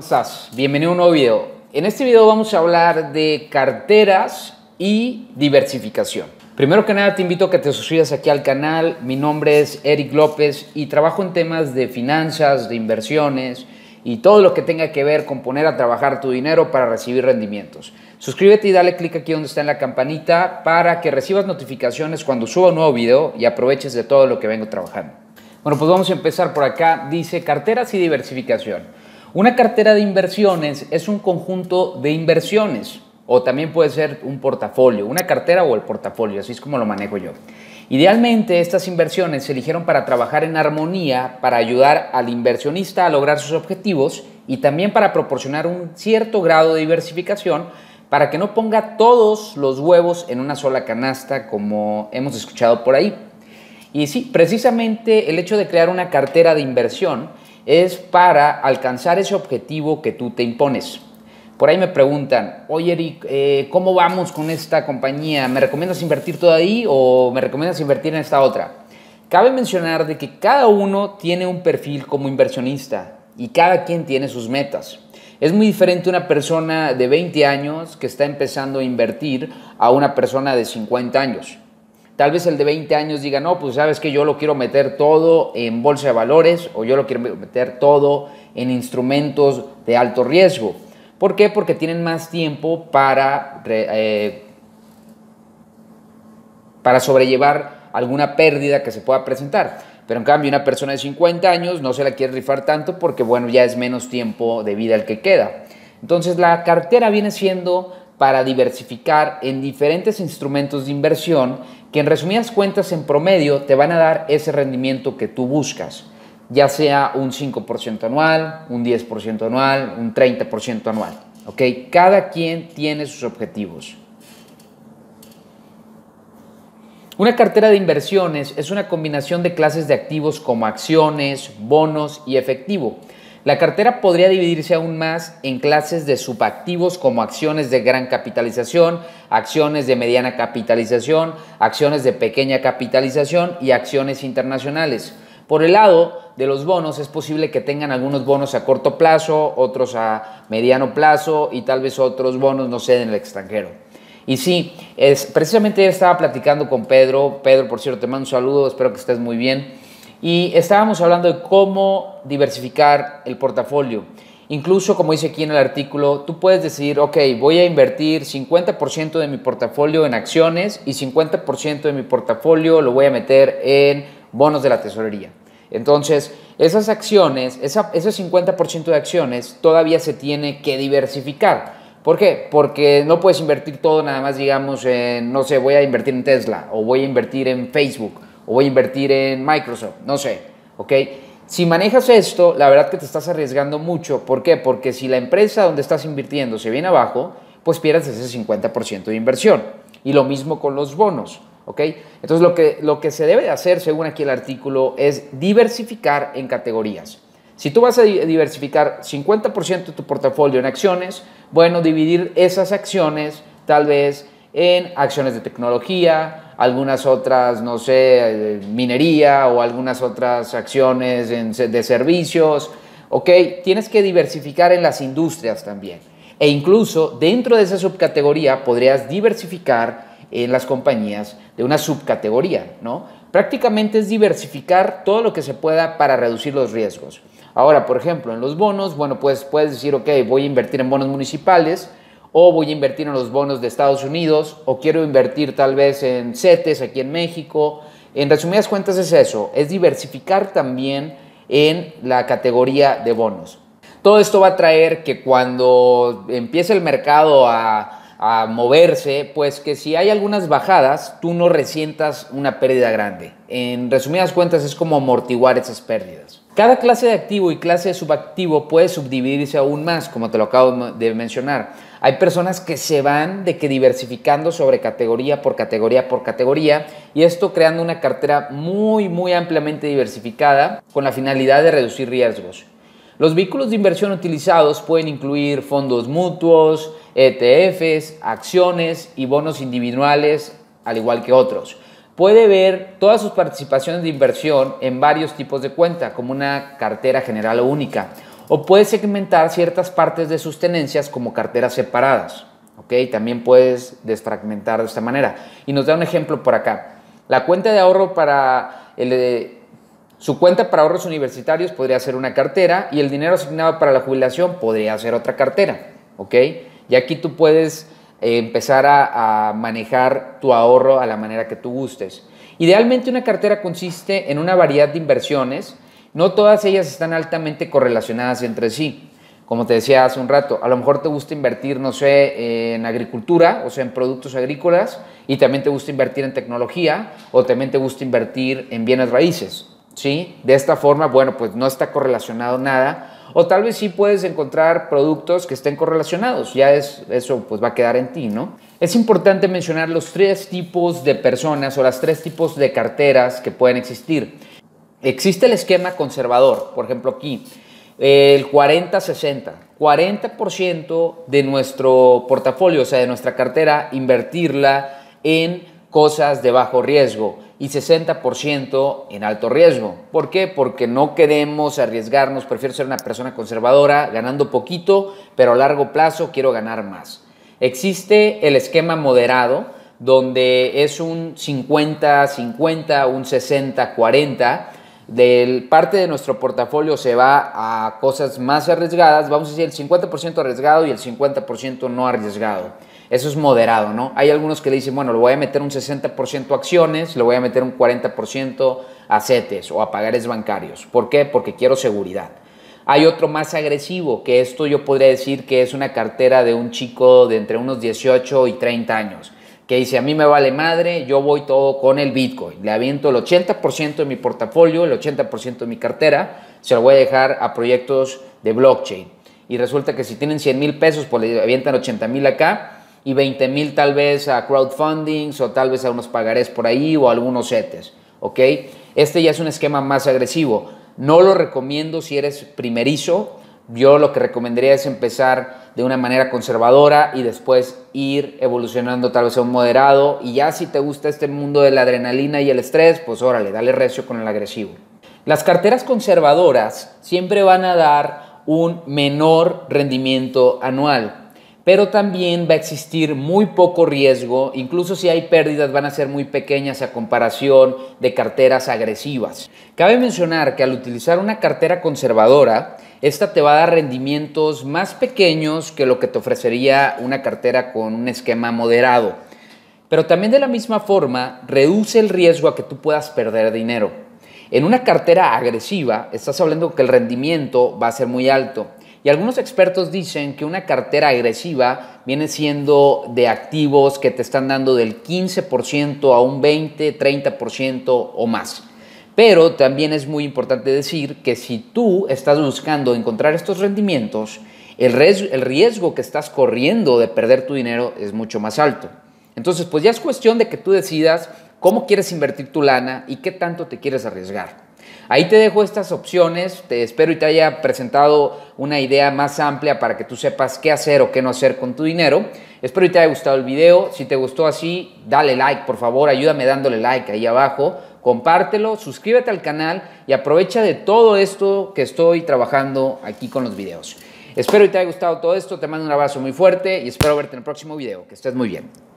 ¿Cómo estás? Bienvenido a un nuevo video. En este video vamos a hablar de carteras y diversificación. Primero que nada te invito a que te suscribas aquí al canal. Mi nombre es Eric López y trabajo en temas de finanzas, de inversiones y todo lo que tenga que ver con poner a trabajar tu dinero para recibir rendimientos. Suscríbete y dale clic aquí donde está en la campanita para que recibas notificaciones cuando suba un nuevo video y aproveches de todo lo que vengo trabajando. Bueno, pues vamos a empezar por acá. Dice carteras y diversificación. Una cartera de inversiones es un conjunto de inversiones o también puede ser un portafolio, una cartera o el portafolio, así es como lo manejo yo. Idealmente estas inversiones se eligieron para trabajar en armonía, para ayudar al inversionista a lograr sus objetivos y también para proporcionar un cierto grado de diversificación para que no ponga todos los huevos en una sola canasta como hemos escuchado por ahí. Y sí, precisamente el hecho de crear una cartera de inversión es para alcanzar ese objetivo que tú te impones. Por ahí me preguntan, oye Eric, eh, ¿cómo vamos con esta compañía? ¿Me recomiendas invertir todo ahí o me recomiendas invertir en esta otra? Cabe mencionar de que cada uno tiene un perfil como inversionista y cada quien tiene sus metas. Es muy diferente una persona de 20 años que está empezando a invertir a una persona de 50 años. Tal vez el de 20 años diga, no, pues sabes que yo lo quiero meter todo en bolsa de valores o yo lo quiero meter todo en instrumentos de alto riesgo. ¿Por qué? Porque tienen más tiempo para, eh, para sobrellevar alguna pérdida que se pueda presentar. Pero en cambio una persona de 50 años no se la quiere rifar tanto porque bueno, ya es menos tiempo de vida el que queda. Entonces la cartera viene siendo para diversificar en diferentes instrumentos de inversión que en resumidas cuentas en promedio te van a dar ese rendimiento que tú buscas, ya sea un 5% anual, un 10% anual, un 30% anual. ¿ok? Cada quien tiene sus objetivos. Una cartera de inversiones es una combinación de clases de activos como acciones, bonos y efectivo la cartera podría dividirse aún más en clases de subactivos como acciones de gran capitalización, acciones de mediana capitalización, acciones de pequeña capitalización y acciones internacionales. Por el lado de los bonos es posible que tengan algunos bonos a corto plazo, otros a mediano plazo y tal vez otros bonos, no sé, en el extranjero. Y sí, es, precisamente estaba platicando con Pedro. Pedro, por cierto, te mando un saludo, espero que estés muy bien. Y estábamos hablando de cómo diversificar el portafolio. Incluso, como dice aquí en el artículo, tú puedes decir, ok, voy a invertir 50% de mi portafolio en acciones y 50% de mi portafolio lo voy a meter en bonos de la tesorería. Entonces, esas acciones, esa, ese 50% de acciones todavía se tiene que diversificar. ¿Por qué? Porque no puedes invertir todo nada más, digamos, en, no sé, voy a invertir en Tesla o voy a invertir en Facebook o voy a invertir en Microsoft, no sé, ¿ok? Si manejas esto, la verdad que te estás arriesgando mucho. ¿Por qué? Porque si la empresa donde estás invirtiendo se viene abajo, pues pierdes ese 50% de inversión. Y lo mismo con los bonos, ¿ok? Entonces lo que, lo que se debe hacer, según aquí el artículo, es diversificar en categorías. Si tú vas a diversificar 50% de tu portafolio en acciones, bueno, dividir esas acciones tal vez en acciones de tecnología, algunas otras, no sé, minería o algunas otras acciones de servicios. ¿Ok? Tienes que diversificar en las industrias también. E incluso dentro de esa subcategoría podrías diversificar en las compañías de una subcategoría, ¿no? Prácticamente es diversificar todo lo que se pueda para reducir los riesgos. Ahora, por ejemplo, en los bonos, bueno, pues puedes decir, ok, voy a invertir en bonos municipales, o voy a invertir en los bonos de Estados Unidos, o quiero invertir tal vez en CETES aquí en México. En resumidas cuentas es eso, es diversificar también en la categoría de bonos. Todo esto va a traer que cuando empiece el mercado a, a moverse, pues que si hay algunas bajadas, tú no resientas una pérdida grande. En resumidas cuentas es como amortiguar esas pérdidas. Cada clase de activo y clase de subactivo puede subdividirse aún más, como te lo acabo de mencionar. Hay personas que se van de que diversificando sobre categoría por categoría por categoría y esto creando una cartera muy muy ampliamente diversificada con la finalidad de reducir riesgos. Los vehículos de inversión utilizados pueden incluir fondos mutuos, ETFs, acciones y bonos individuales, al igual que otros puede ver todas sus participaciones de inversión en varios tipos de cuenta, como una cartera general o única. O puedes segmentar ciertas partes de sus tenencias como carteras separadas. ¿ok? También puedes desfragmentar de esta manera. Y nos da un ejemplo por acá. La cuenta de ahorro para el, su cuenta para ahorros universitarios podría ser una cartera y el dinero asignado para la jubilación podría ser otra cartera. ¿ok? Y aquí tú puedes eh, empezar a manejar tu ahorro a la manera que tú gustes. Idealmente una cartera consiste en una variedad de inversiones, no todas ellas están altamente correlacionadas entre sí. Como te decía hace un rato, a lo mejor te gusta invertir, no sé, en agricultura, o sea, en productos agrícolas, y también te gusta invertir en tecnología, o también te gusta invertir en bienes raíces, ¿sí? De esta forma, bueno, pues no está correlacionado nada, o tal vez sí puedes encontrar productos que estén correlacionados, ya es, eso pues va a quedar en ti, ¿no? Es importante mencionar los tres tipos de personas o las tres tipos de carteras que pueden existir. Existe el esquema conservador, por ejemplo aquí, el 40-60. 40% de nuestro portafolio, o sea, de nuestra cartera, invertirla en cosas de bajo riesgo y 60% en alto riesgo. ¿Por qué? Porque no queremos arriesgarnos, prefiero ser una persona conservadora, ganando poquito, pero a largo plazo quiero ganar más. Existe el esquema moderado, donde es un 50-50, un 60-40. Del parte de nuestro portafolio se va a cosas más arriesgadas, vamos a decir el 50% arriesgado y el 50% no arriesgado. Eso es moderado, ¿no? Hay algunos que le dicen, bueno, le voy a meter un 60% a acciones, le voy a meter un 40% a o a pagares bancarios. ¿Por qué? Porque quiero seguridad. Hay otro más agresivo, que esto yo podría decir que es una cartera de un chico de entre unos 18 y 30 años, que dice, a mí me vale madre, yo voy todo con el Bitcoin. Le aviento el 80% de mi portafolio, el 80% de mi cartera, se lo voy a dejar a proyectos de blockchain. Y resulta que si tienen 100 mil pesos, pues le avientan 80 mil acá y 20 mil tal vez a crowdfundings o tal vez a unos pagarés por ahí o algunos CETES. ¿ok? Este ya es un esquema más agresivo. No lo recomiendo si eres primerizo. Yo lo que recomendaría es empezar de una manera conservadora y después ir evolucionando tal vez a un moderado. Y ya si te gusta este mundo de la adrenalina y el estrés, pues órale, dale recio con el agresivo. Las carteras conservadoras siempre van a dar un menor rendimiento anual pero también va a existir muy poco riesgo, incluso si hay pérdidas van a ser muy pequeñas a comparación de carteras agresivas. Cabe mencionar que al utilizar una cartera conservadora, esta te va a dar rendimientos más pequeños que lo que te ofrecería una cartera con un esquema moderado. Pero también de la misma forma reduce el riesgo a que tú puedas perder dinero. En una cartera agresiva estás hablando que el rendimiento va a ser muy alto y algunos expertos dicen que una cartera agresiva viene siendo de activos que te están dando del 15% a un 20, 30% o más. Pero también es muy importante decir que si tú estás buscando encontrar estos rendimientos, el riesgo que estás corriendo de perder tu dinero es mucho más alto. Entonces, pues ya es cuestión de que tú decidas cómo quieres invertir tu lana y qué tanto te quieres arriesgar. Ahí te dejo estas opciones, te espero y te haya presentado una idea más amplia para que tú sepas qué hacer o qué no hacer con tu dinero. Espero y te haya gustado el video, si te gustó así, dale like por favor, ayúdame dándole like ahí abajo, compártelo, suscríbete al canal y aprovecha de todo esto que estoy trabajando aquí con los videos. Espero y te haya gustado todo esto, te mando un abrazo muy fuerte y espero verte en el próximo video, que estés muy bien.